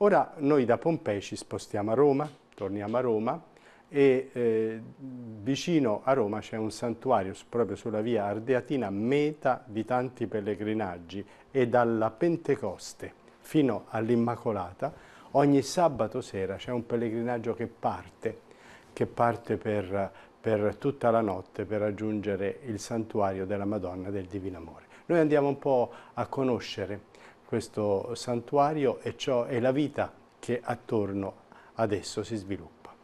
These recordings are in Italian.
Ora noi da Pompei ci spostiamo a Roma, torniamo a Roma e eh, vicino a Roma c'è un santuario proprio sulla via Ardeatina, meta di tanti pellegrinaggi e dalla Pentecoste fino all'Immacolata ogni sabato sera c'è un pellegrinaggio che parte, che parte per, per tutta la notte per raggiungere il santuario della Madonna del Divino Amore. Noi andiamo un po' a conoscere questo santuario e ciò è la vita che attorno ad esso si sviluppa.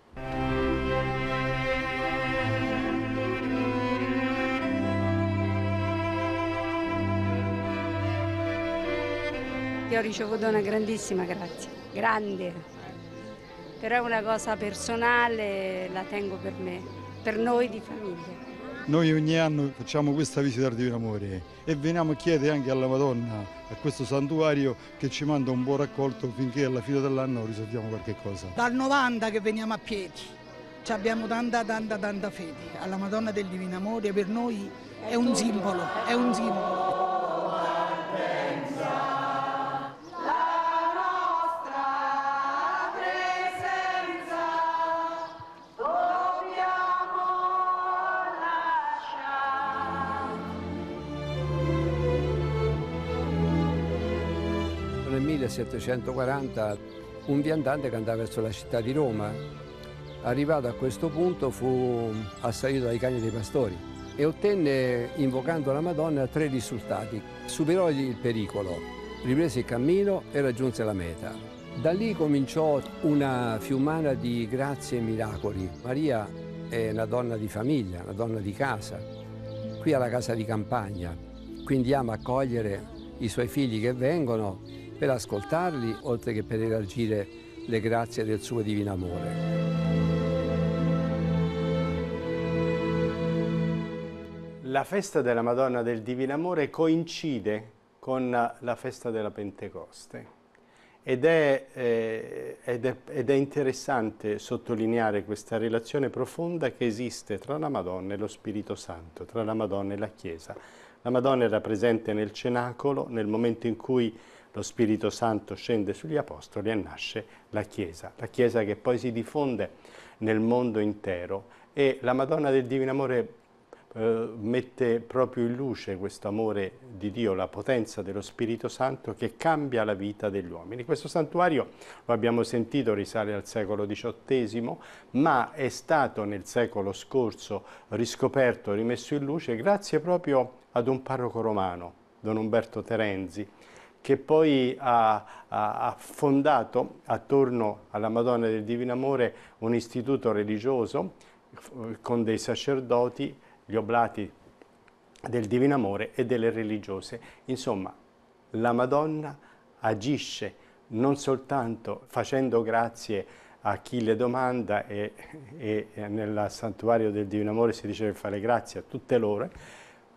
Io ho ricevuto una grandissima grazia, grande, però è una cosa personale, la tengo per me, per noi di famiglia. Noi ogni anno facciamo questa visita al Divino Amore e veniamo a chiedere anche alla Madonna, a questo santuario, che ci manda un buon raccolto finché alla fine dell'anno risolviamo qualche cosa. Dal 90 che veniamo a piedi, ci abbiamo tanta, tanta, tanta fede. Alla Madonna del Divino Amore per noi è un simbolo, è un simbolo. Nel 1740 un viandante che andava verso la città di Roma, arrivato a questo punto fu assalito dai cani dei pastori e ottenne, invocando la Madonna, tre risultati. Superò il pericolo, riprese il cammino e raggiunse la meta. Da lì cominciò una fiumana di grazie e miracoli. Maria è una donna di famiglia, una donna di casa, qui alla casa di campagna, quindi ama accogliere i suoi figli che vengono per ascoltarli, oltre che per elargire le grazie del suo divino amore. La festa della Madonna del Divino Amore coincide con la festa della Pentecoste ed è, eh, ed, è, ed è, interessante sottolineare questa relazione profonda che esiste tra la Madonna e lo Spirito Santo, tra la Madonna e la Chiesa. La Madonna era presente nel cenacolo nel momento in cui lo Spirito Santo scende sugli Apostoli e nasce la Chiesa, la Chiesa che poi si diffonde nel mondo intero e la Madonna del Divino Amore eh, mette proprio in luce questo amore di Dio, la potenza dello Spirito Santo che cambia la vita degli uomini. Questo santuario, lo abbiamo sentito, risale al secolo XVIII, ma è stato nel secolo scorso riscoperto, rimesso in luce grazie proprio ad un parroco romano, Don Umberto Terenzi, che poi ha, ha, fondato attorno alla Madonna del Divino Amore un istituto religioso con dei sacerdoti, gli oblati del Divino Amore e delle religiose. Insomma, la Madonna agisce non soltanto facendo grazie a chi le domanda e, e nel santuario del Divino Amore si dice che fa le grazie a tutte loro,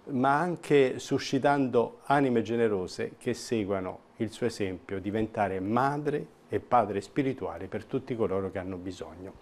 ma anche suscitando anime generose che seguano il suo esempio, diventare madre e padre spirituale per tutti coloro che hanno bisogno.